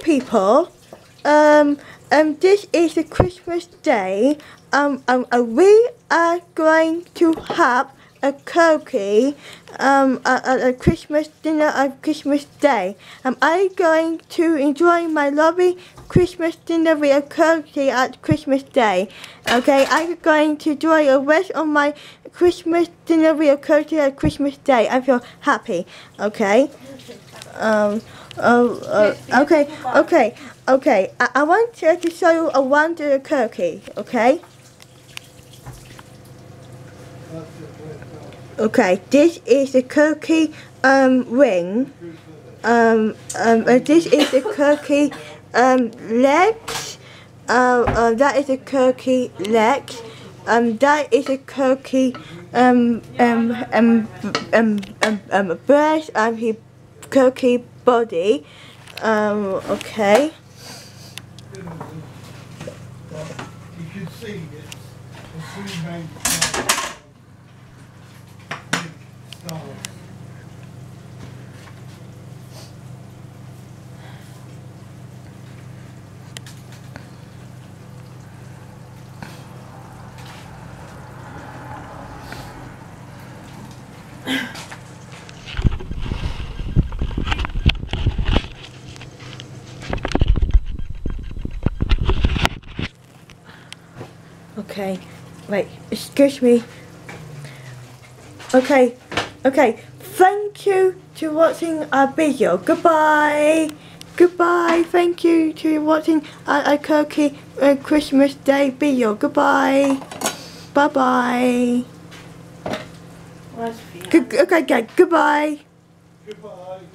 people, um, um, this is the Christmas day. Um, um, uh, we are going to have a cookie, um, a, a, a Christmas dinner on Christmas Day. Am I going to enjoy my lovely Christmas dinner with a cookie at Christmas Day? Okay, I'm going to enjoy the rest of my Christmas dinner with a cookie at Christmas Day. I feel happy. Okay. Um. Oh. Uh, okay. Okay. Okay. I, I want to to show you a wonder cookie. Okay. Okay, this is the cookie um, ring. Um, um, uh, this is the cookie um. Uh, uh, that is the cookie legs. Um, that is a cookie um, um, um, um, um, um, breast and his cookie body. Um, okay. Okay, wait, excuse me. Okay, okay, thank you to watching our video. Goodbye. Goodbye, thank you to watching our, our cookie uh, Christmas Day video. Goodbye. Bye bye. Where's Good, okay, okay, goodbye. Goodbye.